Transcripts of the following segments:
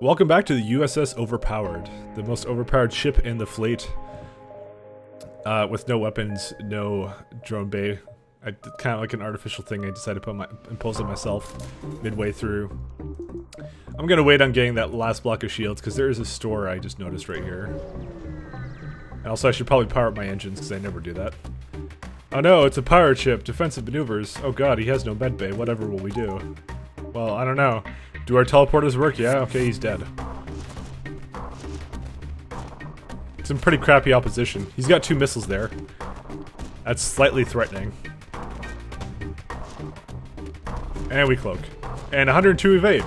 Welcome back to the USS Overpowered, the most overpowered ship in the fleet. Uh, with no weapons, no drone bay. I kind of like an artificial thing I decided to put my, impose on myself midway through. I'm gonna wait on getting that last block of shields because there is a store I just noticed right here. And also I should probably power up my engines because I never do that. Oh no, it's a pirate ship, defensive maneuvers. Oh god, he has no med bay, whatever will we do? Well, I don't know. Do our teleporters work? Yeah, okay, he's dead. Some pretty crappy opposition. He's got two missiles there. That's slightly threatening. And we cloak. And 102 evade.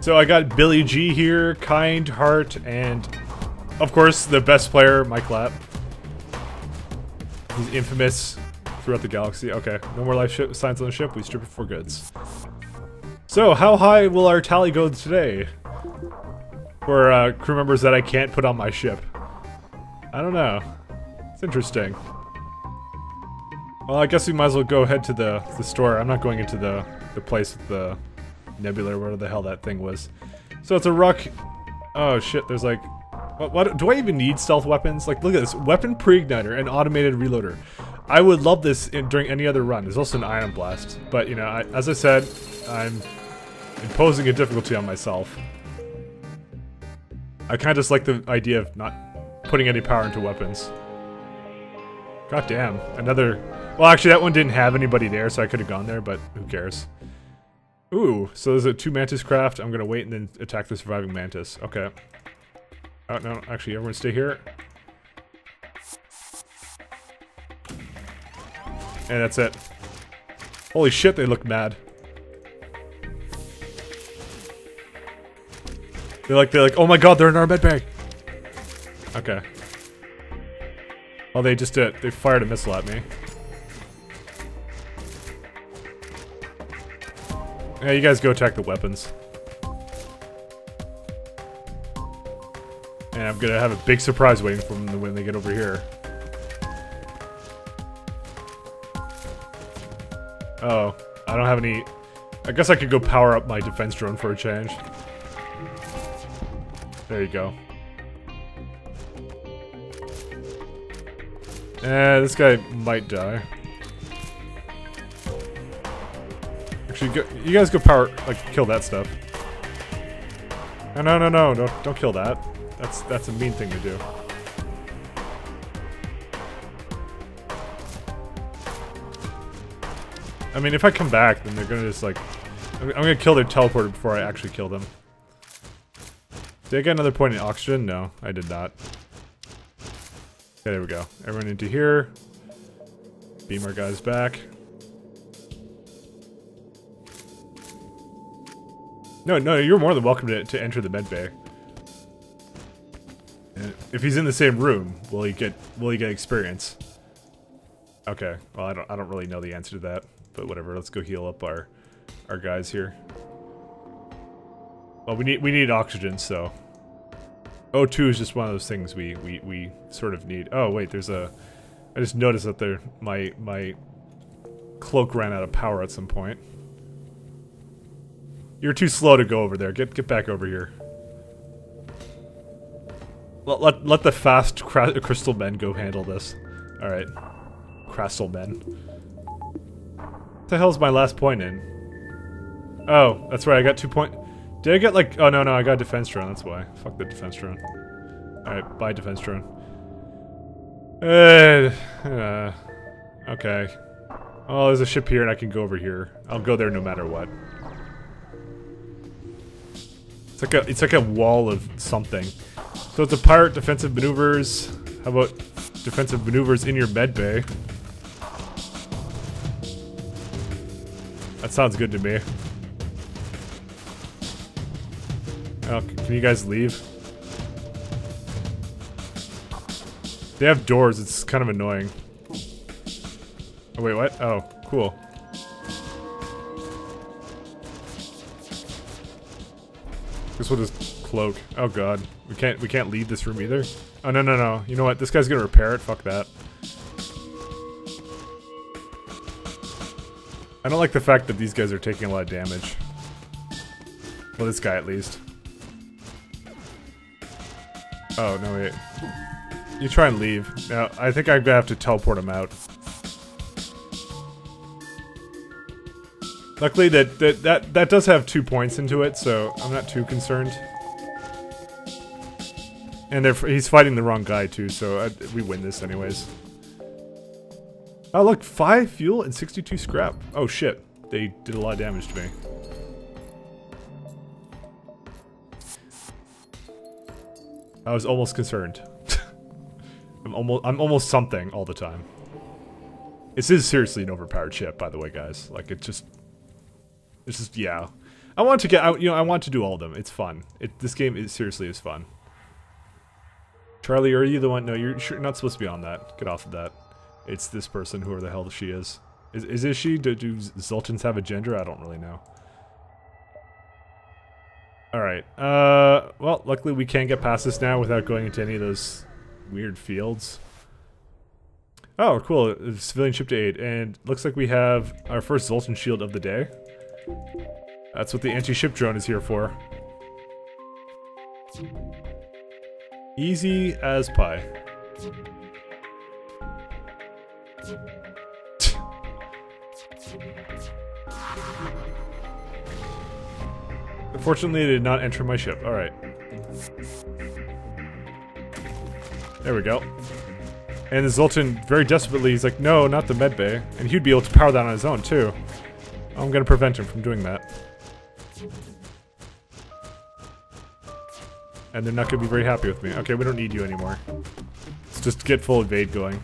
So I got Billy G here, Kind Heart, and of course the best player, Mike Lapp. He's infamous throughout the galaxy. Okay, no more life signs on the ship. We strip it for goods. So, how high will our tally go today? For uh, crew members that I can't put on my ship. I don't know. It's interesting. Well, I guess we might as well go head to the, the store. I'm not going into the, the place with the nebula or whatever the hell that thing was. So it's a ruck. Oh shit, there's like... What, what Do I even need stealth weapons? Like, look at this. Weapon pre-igniter and automated reloader. I would love this in, during any other run. There's also an ion blast. But, you know, I, as I said, I'm imposing a difficulty on myself. I kind of just like the idea of not putting any power into weapons. God damn, another... Well, actually, that one didn't have anybody there, so I could have gone there, but who cares. Ooh, so there's a two Mantis craft. I'm gonna wait and then attack the surviving Mantis. Okay. Oh, no, actually, everyone stay here. And that's it. Holy shit, they look mad. They're like, they're like, oh my god, they're in our med bay. Okay. Oh, they just did. They fired a missile at me. Yeah, you guys go attack the weapons. And I'm gonna have a big surprise waiting for them when they get over here. Oh, I don't have any... I guess I could go power up my defense drone for a change. There you go. Eh, this guy might die. Actually, go, you guys go power, like, kill that stuff. No, no, no, no, don't, don't kill that. That's, that's a mean thing to do. I mean, if I come back, then they're gonna just, like... I'm, I'm gonna kill their teleporter before I actually kill them. Did I get another point in oxygen? No, I did not. Okay, there we go. Everyone into here. Beam our guys back. No, no, you're more than welcome to, to enter the med bay. And if he's in the same room, will he get will he get experience? Okay, well I don't I don't really know the answer to that, but whatever. Let's go heal up our our guys here. Well, we need we need oxygen, so O2 is just one of those things we we we sort of need. Oh wait, there's a. I just noticed that there my my cloak ran out of power at some point. You're too slow to go over there. Get get back over here. Let let, let the fast crystal men go handle this. All right, crystal men. What the hell's my last point in? Oh, that's right. I got two point. Did I get like... Oh, no, no, I got defense drone, that's why. Fuck the defense drone. Alright, bye defense drone. Uh, uh, okay. Oh, there's a ship here and I can go over here. I'll go there no matter what. It's like a it's like a wall of something. So it's a pirate defensive maneuvers. How about defensive maneuvers in your med bay? That sounds good to me. Can you guys leave? They have doors, it's kind of annoying. Oh, wait, what? Oh, cool. This will just cloak. Oh god. We can't we can't leave this room either. Oh no no no. You know what? This guy's gonna repair it. Fuck that. I don't like the fact that these guys are taking a lot of damage. Well, this guy at least. Oh, no, wait. You try and leave. Now, I think I'm gonna have to teleport him out. Luckily, that, that, that, that does have two points into it, so I'm not too concerned. And he's fighting the wrong guy, too, so I, we win this anyways. Oh, look, 5 fuel and 62 scrap. Oh, shit. They did a lot of damage to me. I was almost concerned. I'm almost I'm almost something all the time. This is seriously an overpowered ship, by the way, guys. Like it just, it's just yeah. I want to get out. You know, I want to do all of them. It's fun. It this game is seriously is fun. Charlie, are you the one? No, you're, not supposed to be on that. Get off of that. It's this person, whoever the hell she is. Is is it she? Do, do have a gender? I don't really know. Alright, uh, well, luckily we can't get past this now without going into any of those weird fields. Oh, cool, civilian ship to aid, and looks like we have our first Zoltan shield of the day. That's what the anti-ship drone is here for. Easy as pie. Unfortunately, it did not enter my ship. Alright. There we go. And the Zoltan very desperately, he's like, no, not the medbay. And he'd be able to power that on his own, too. I'm gonna prevent him from doing that. And they're not gonna be very happy with me. Okay, we don't need you anymore. Let's just get full evade going.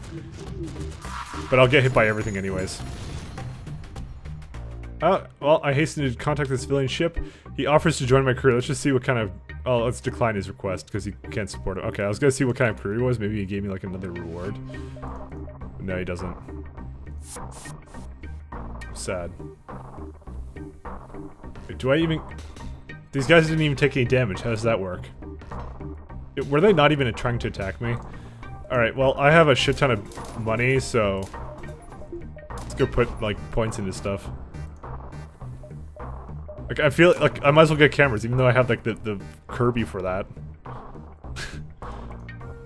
But I'll get hit by everything anyways. Uh, well, I hasten to contact the civilian ship. He offers to join my crew. Let's just see what kind of... Oh, let's decline his request because he can't support it. Okay, I was gonna see what kind of crew he was. Maybe he gave me like another reward. No, he doesn't. Sad. Wait, do I even... These guys didn't even take any damage. How does that work? Were they not even trying to attack me? Alright, well, I have a shit ton of money, so... Let's go put, like, points into stuff. Like, I feel like I might as well get cameras, even though I have, like, the, the Kirby for that.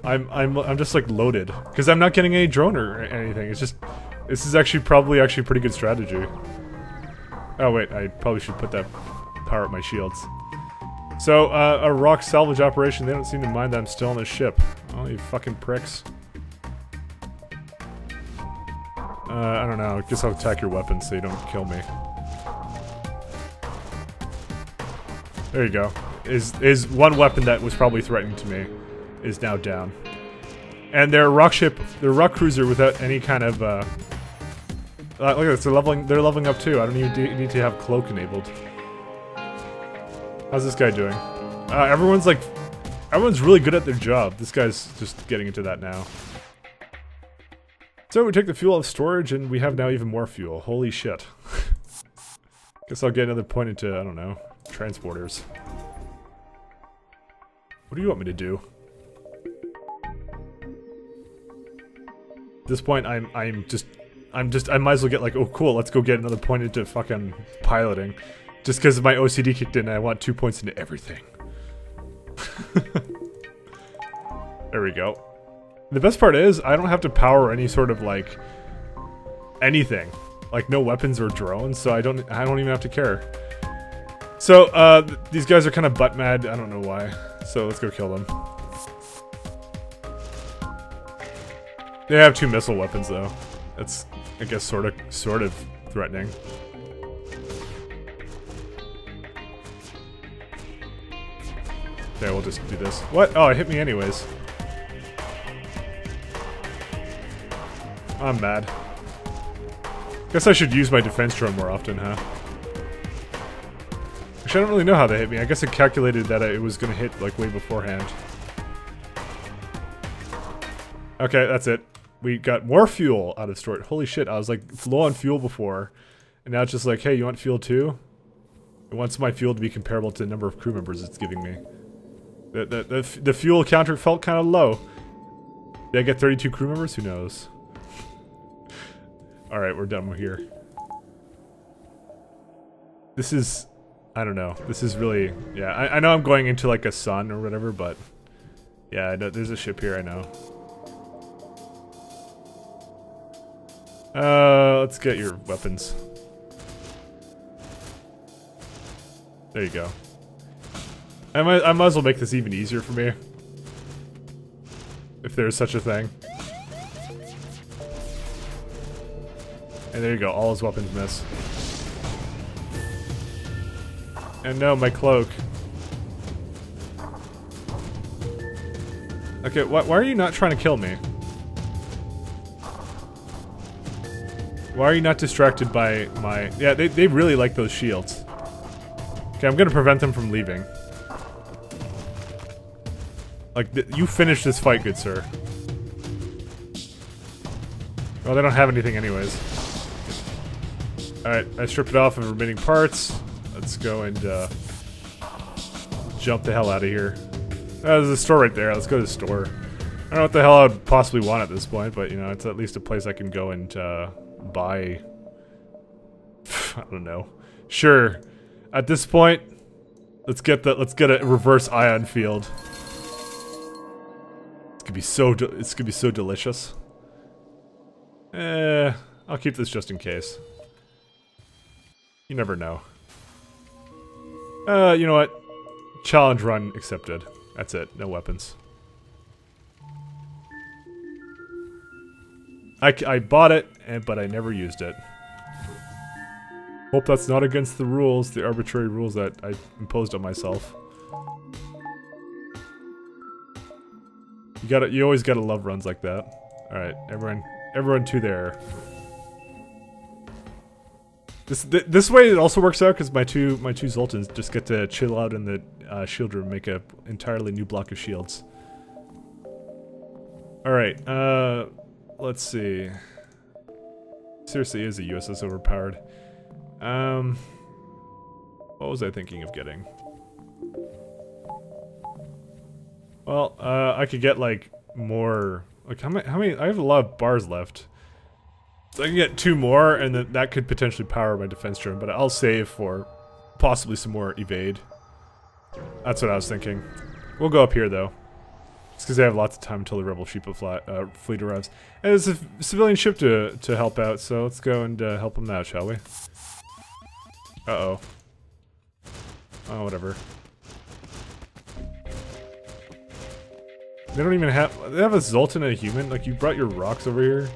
I'm, I'm, I'm just, like, loaded. Because I'm not getting any drone or anything. It's just... This is actually probably actually pretty good strategy. Oh, wait. I probably should put that... Power up my shields. So, uh, a rock salvage operation. They don't seem to mind that I'm still on the ship. Oh, you fucking pricks. Uh, I don't know. I guess I'll attack your weapons so you don't kill me. There you go. Is is one weapon that was probably threatening to me is now down. And their rock ship, their rock cruiser without any kind of uh, uh look at this, they're leveling they're leveling up too. I don't even need to have cloak enabled. How's this guy doing? Uh, everyone's like everyone's really good at their job. This guy's just getting into that now. So we take the fuel out of storage and we have now even more fuel. Holy shit. Guess I'll get another point into, I don't know, transporters. What do you want me to do? At this point, I'm I'm just I'm just I might as well get like, oh cool, let's go get another point into fucking piloting, just because my OCD kicked in. I want two points into everything. there we go. The best part is I don't have to power any sort of like anything, like no weapons or drones, so I don't I don't even have to care. So, uh, th these guys are kind of butt mad. I don't know why. So let's go kill them. They have two missile weapons, though. That's, I guess, sort of, sort of threatening. Okay, we'll just do this. What? Oh, it hit me anyways. I'm mad. Guess I should use my defense drone more often, huh? Actually, I don't really know how they hit me. I guess it calculated that it was going to hit, like, way beforehand. Okay, that's it. We got more fuel out of storage. Holy shit, I was, like, low on fuel before. And now it's just like, hey, you want fuel too? It wants my fuel to be comparable to the number of crew members it's giving me. The, the, the, the fuel counter felt kind of low. Did I get 32 crew members? Who knows? Alright, we're done We're here. This is I don't know. This is really, yeah. I, I know I'm going into like a sun or whatever, but yeah, I know, there's a ship here. I know. Uh, let's get your weapons. There you go. I might, I might as well make this even easier for me. If there's such a thing. And there you go, all his weapons miss. And no, my cloak. Okay, wh why are you not trying to kill me? Why are you not distracted by my... Yeah, they, they really like those shields. Okay, I'm gonna prevent them from leaving. Like, you finish this fight, good sir. Well, they don't have anything anyways. Alright, I stripped it off of remaining parts. Let's go and, uh, Jump the hell out of here. Uh, there's a store right there. Let's go to the store. I don't know what the hell I'd possibly want at this point, but, you know, it's at least a place I can go and, uh, buy... I don't know. Sure. At this point, let's get the let's get a reverse ion field. It's gonna be so it's gonna be so delicious. Eh, I'll keep this just in case. You never know. Uh, you know what? Challenge run accepted. That's it. No weapons. I, I bought it, and, but I never used it. Hope that's not against the rules, the arbitrary rules that I imposed on myself. You gotta, you always gotta love runs like that. Alright, everyone, everyone to there. This th this way it also works out because my two my two Zoltans just get to chill out in the uh, shield room, make a entirely new block of shields. All right, uh, let's see. Seriously, is the USS overpowered? Um, what was I thinking of getting? Well, uh, I could get like more. Like how many? How many? I have a lot of bars left. So I can get two more, and then that could potentially power my defense drone. But I'll save for possibly some more evade. That's what I was thinking. We'll go up here though. It's because they have lots of time until the rebel ship uh, fleet arrives. And there's a civilian ship to to help out, so let's go and uh, help them out, shall we? Uh-oh. Oh, whatever. They don't even have- they have a Zoltan and a human? Like, you brought your rocks over here?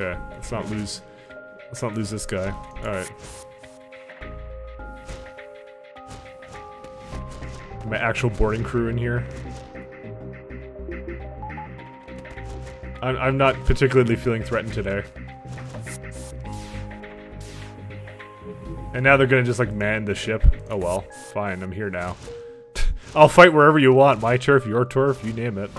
Okay, let's not lose- let's not lose this guy. Alright. My actual boarding crew in here. I'm, I'm not particularly feeling threatened today. And now they're gonna just like man the ship. Oh well, fine, I'm here now. I'll fight wherever you want, my turf, your turf, you name it.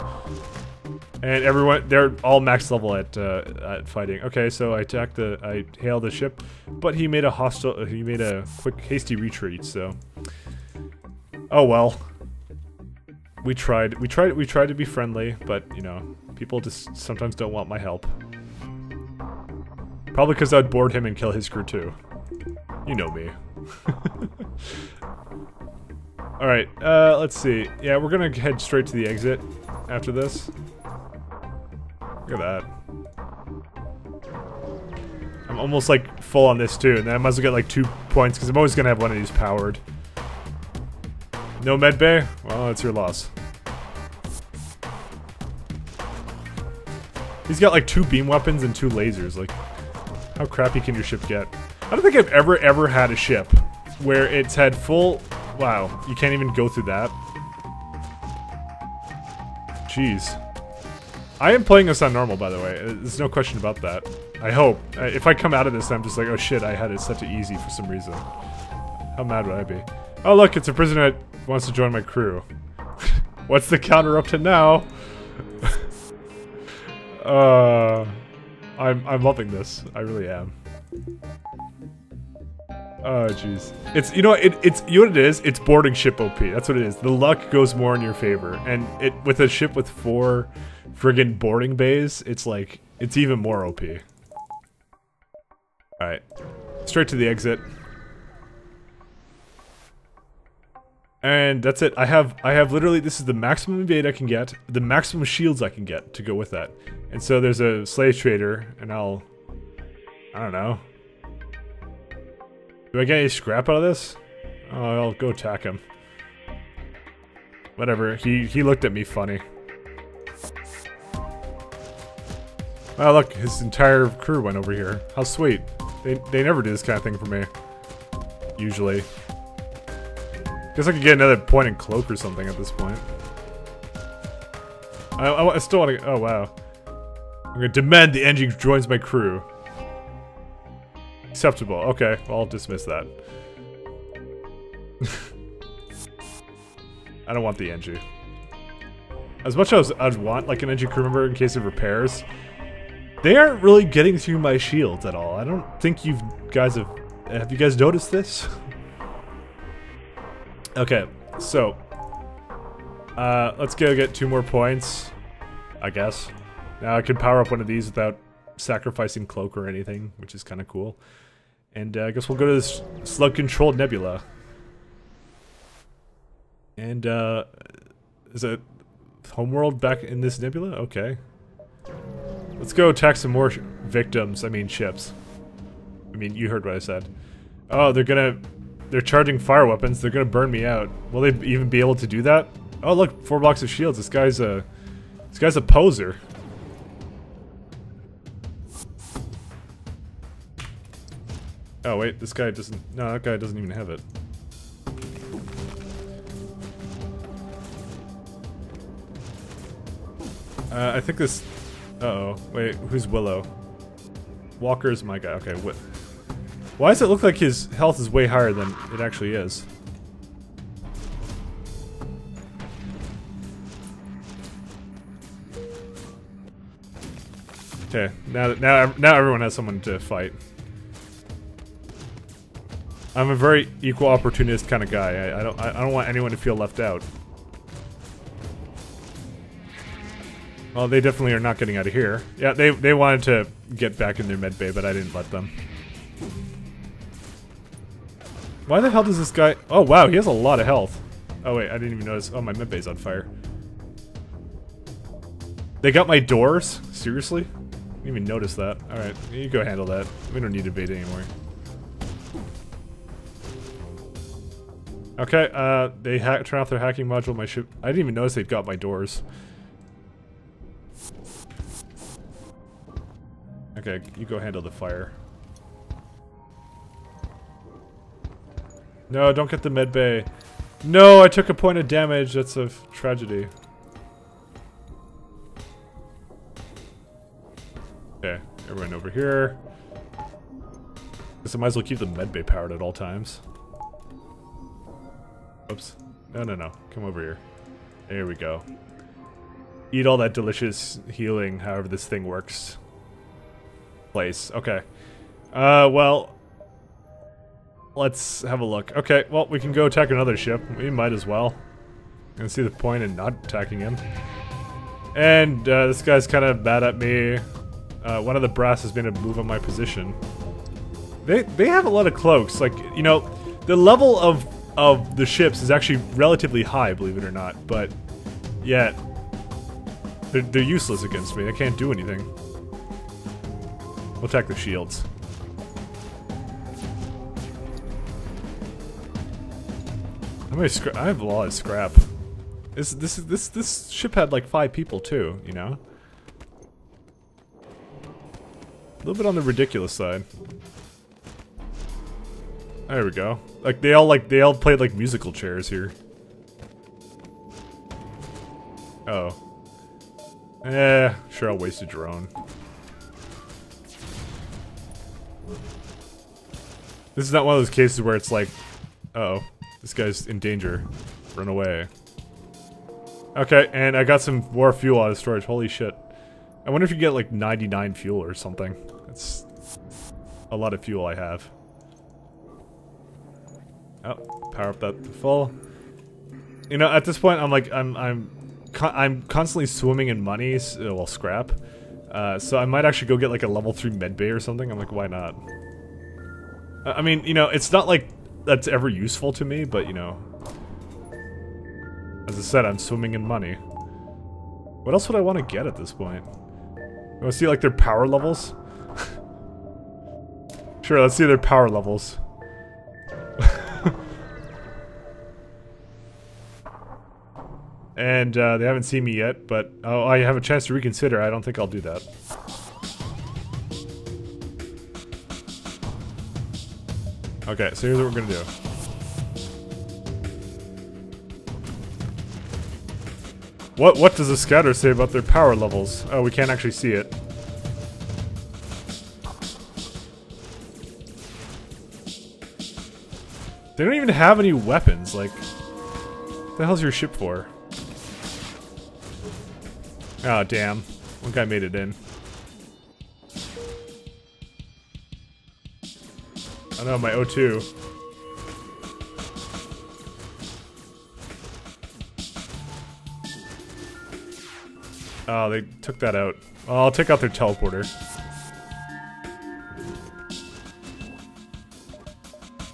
And everyone, they're all max level at uh, at fighting. Okay, so I attacked the, I hailed the ship, but he made a hostile, he made a quick, hasty retreat. So, oh well. We tried, we tried, we tried to be friendly, but you know, People just sometimes don't want my help. Probably because I'd board him and kill his crew too. You know me. Alright, uh, let's see. Yeah, we're gonna head straight to the exit after this. Look at that. I'm almost like full on this too, and then I as well get like two points because I'm always gonna have one of these powered. No medbay? Well, that's your loss. He's got like two beam weapons and two lasers. Like, how crappy can your ship get? I don't think I've ever, ever had a ship where it's had full... Wow, you can't even go through that. Jeez. I am playing this on normal, by the way. There's no question about that. I hope. If I come out of this, I'm just like, oh shit, I had it set to easy for some reason. How mad would I be? Oh look, it's a prisoner that wants to join my crew. What's the counter up to now? Uh, I'm I'm loving this. I really am. Oh jeez. It's you know it it's you know what it is? It's boarding ship OP. That's what it is. The luck goes more in your favor. And it with a ship with four friggin' boarding bays, it's like it's even more OP. Alright. Straight to the exit. And that's it. I have I have literally this is the maximum evade I can get, the maximum shields I can get to go with that. And so there's a slave trader, and I'll I don't know. Do I get any scrap out of this? Oh, I'll go attack him. Whatever. He he looked at me funny. Oh look, his entire crew went over here. How sweet. They they never do this kind of thing for me. Usually. Guess I could get another point and cloak or something at this point. I, I, I still want to. Oh wow. I'm gonna demand the Engi joins my crew. Acceptable. Okay, well, I'll dismiss that. I don't want the Engi. As much as I'd want like an Engi crew member in case of repairs, they aren't really getting through my shields at all. I don't think you guys have... Have you guys noticed this? okay, so... Uh, let's go get two more points, I guess. Now I can power up one of these without sacrificing Cloak or anything, which is kind of cool. And uh, I guess we'll go to this slug-controlled nebula. And, uh, is it homeworld back in this nebula? Okay. Let's go attack some more victims, I mean ships. I mean, you heard what I said. Oh, they're gonna... They're charging fire weapons, they're gonna burn me out. Will they even be able to do that? Oh look, four blocks of shields, this guy's a... This guy's a poser. Oh wait, this guy doesn't... No, that guy doesn't even have it. Uh, I think this uh oh Wait, who's Willow? Walker's my guy. Okay, what? Why does it look like his health is way higher than it actually is? Okay, now now now everyone has someone to fight. I'm a very equal opportunist kind of guy. I, I don't I don't want anyone to feel left out. Well, they definitely are not getting out of here. Yeah, they, they wanted to get back in their med bay, but I didn't let them. Why the hell does this guy... Oh, wow, he has a lot of health. Oh, wait, I didn't even notice. Oh, my med bay's on fire. They got my doors? Seriously? Didn't even notice that. Alright, you go handle that. We don't need to bait anymore. Okay, uh, they turn off their hacking module my ship. I didn't even notice they'd got my doors. Okay, you go handle the fire. No, don't get the med bay. No, I took a point of damage. That's a tragedy. Okay, everyone over here. Guess I might as well keep the med bay powered at all times. Oops. No, no, no. Come over here. There we go. Eat all that delicious healing, however this thing works place. Okay. Uh, well... Let's have a look. Okay, well, we can go attack another ship. We might as well. And see the point in not attacking him. And, uh, this guy's kind of bad at me. Uh, one of the brass has been a move on my position. They, they have a lot of cloaks. Like, you know, the level of, of the ships is actually relatively high, believe it or not. But, yet, they're, they're useless against me. They can't do anything. We'll attack the shields. How many scrap? I have a lot of scrap. This this this this ship had like five people too. You know. A little bit on the ridiculous side. There we go. Like they all like they all played like musical chairs here. Oh. Eh, sure I'll waste a drone. This is not one of those cases where it's like, uh oh, this guy's in danger. Run away. Okay, and I got some more fuel out of storage. Holy shit. I wonder if you get like 99 fuel or something. That's a lot of fuel I have. Oh, power up that to full. You know, at this point, I'm like, I'm, I'm, I'm constantly swimming in money, well, scrap. Uh, so I might actually go get like a level 3 medbay or something. I'm like, why not? I mean, you know, it's not like that's ever useful to me, but you know. As I said, I'm swimming in money. What else would I want to get at this point? You want to see like their power levels? sure, let's see their power levels. and uh, they haven't seen me yet, but oh, I have a chance to reconsider. I don't think I'll do that. Okay, so here's what we're gonna do. What what does the scatter say about their power levels? Oh, we can't actually see it. They don't even have any weapons, like... What the hell's your ship for? Oh, damn. One guy made it in. I know, my O2. Oh, they took that out. I'll take out their teleporter.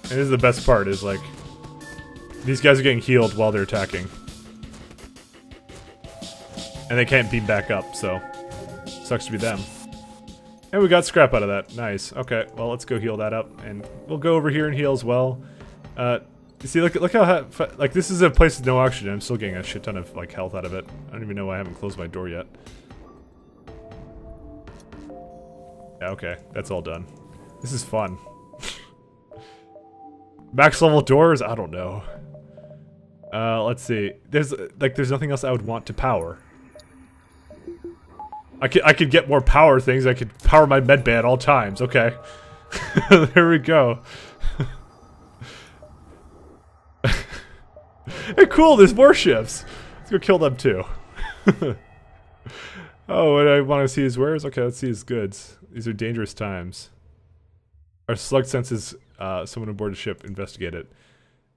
And this is the best part, is like... These guys are getting healed while they're attacking. And they can't beam back up, so... Sucks to be them. And we got scrap out of that. Nice. Okay, well, let's go heal that up. And we'll go over here and heal as well. Uh, you see, look, look how... Like, this is a place with no oxygen. I'm still getting a shit ton of, like, health out of it. I don't even know why I haven't closed my door yet. Yeah, okay. That's all done. This is fun. Max level doors? I don't know. Uh, let's see. There's, like, there's nothing else I would want to power. I could I could get more power things. I could power my med bay at all times. Okay. there we go. hey, cool, there's more ships. Let's go kill them too. oh, what I want to see his wares? Okay, let's see his goods. These are dangerous times. Our slug senses uh, someone aboard the ship. Investigate it.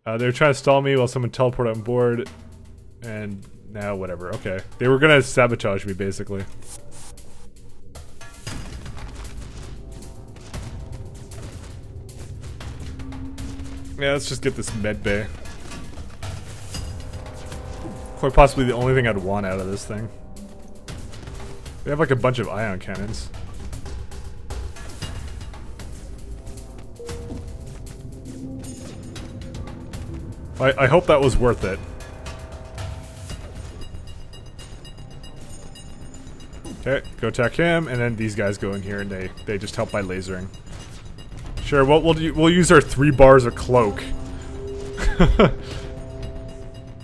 Uh, they were trying to stall me while someone teleported on board. And now, whatever. Okay. They were gonna sabotage me, basically. Yeah, let's just get this med bay. Quite possibly the only thing I'd want out of this thing. They have like a bunch of ion cannons. I, I hope that was worth it. Okay, go attack him, and then these guys go in here and they, they just help by lasering. Sure, we'll, we'll, we'll use our three bars of cloak.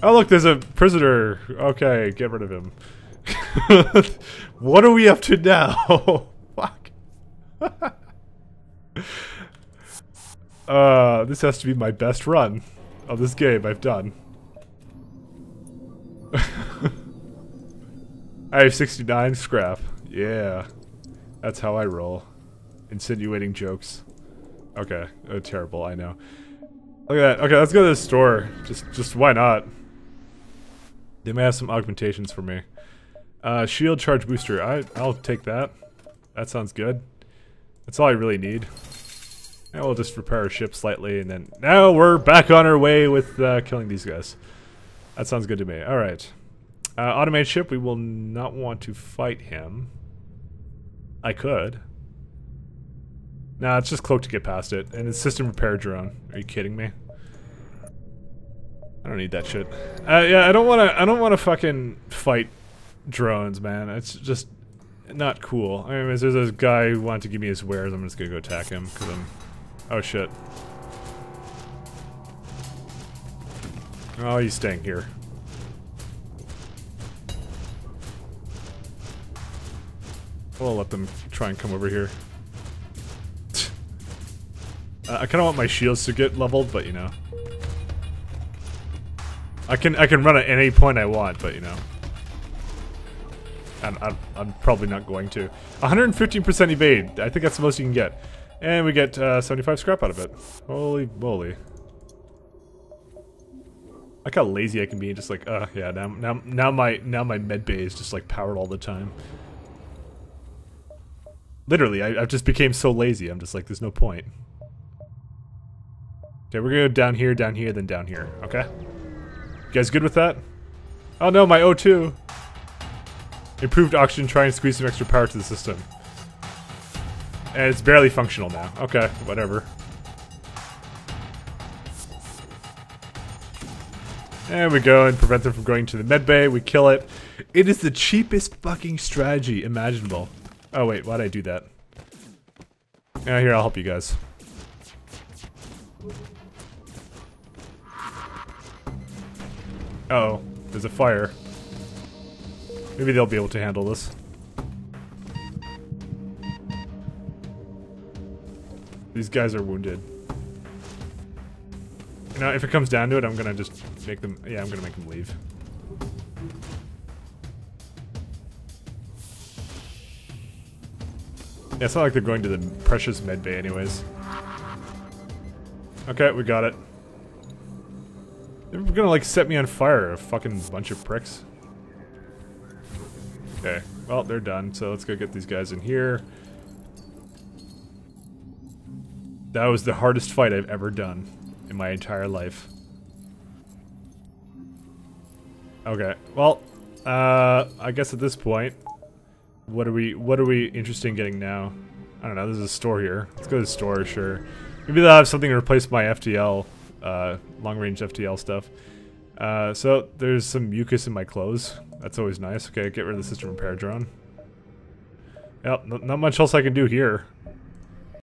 oh look, there's a prisoner. Okay, get rid of him. what are we up to now? Fuck. uh, this has to be my best run of this game I've done. I have 69 scrap. Yeah. That's how I roll. Insinuating jokes. Okay. Oh, terrible, I know. Look at that. Okay, let's go to the store. Just just why not? They may have some augmentations for me. Uh, shield charge booster. I, I'll take that. That sounds good. That's all I really need. And we'll just repair our ship slightly, and then now we're back on our way with uh, killing these guys. That sounds good to me. All right. Uh, automated ship, we will not want to fight him. I could. Nah, it's just cloak to get past it. And it's system repair drone. Are you kidding me? I don't need that shit. Uh, yeah, I don't want to. I don't want to fucking fight drones, man. It's just not cool. I mean, there's a guy who wanted to give me his wares. I'm just gonna go attack him because I'm. Oh shit. Oh, he's staying here. We'll let them try and come over here. Uh, I kind of want my shields to get leveled, but you know. I can I can run at any point I want, but you know. I'm, I'm, I'm probably not going to. 115% evade. I think that's the most you can get. And we get uh, 75 scrap out of it. Holy moly. Like how lazy I can be, just like, uh, yeah, now, now, now my, now my med bay is just like powered all the time. Literally, I, I just became so lazy, I'm just like, there's no point. Okay, we're gonna go down here, down here, then down here. Okay? You guys good with that? Oh no, my O2! Improved oxygen, try and squeeze some extra power to the system. And it's barely functional now. Okay, whatever. There we go, and prevent them from going to the med bay. We kill it. It is the cheapest fucking strategy imaginable. Oh wait, why'd I do that? Yeah, here, I'll help you guys. Oh, there's a fire. Maybe they'll be able to handle this. These guys are wounded. You know, if it comes down to it, I'm gonna just make them... Yeah, I'm gonna make them leave. Yeah, it's not like they're going to the precious med bay anyways. Okay, we got it. They're gonna like set me on fire, a fucking bunch of pricks. Okay, well, they're done, so let's go get these guys in here. That was the hardest fight I've ever done in my entire life. Okay, well, uh, I guess at this point, what are we, what are we interested in getting now? I don't know, there's a store here. Let's go to the store, sure. Maybe they'll have something to replace my FTL, uh, long-range FTL stuff. Uh, so, there's some mucus in my clothes. That's always nice. Okay, get rid of the system repair drone. Yep, not much else I can do here.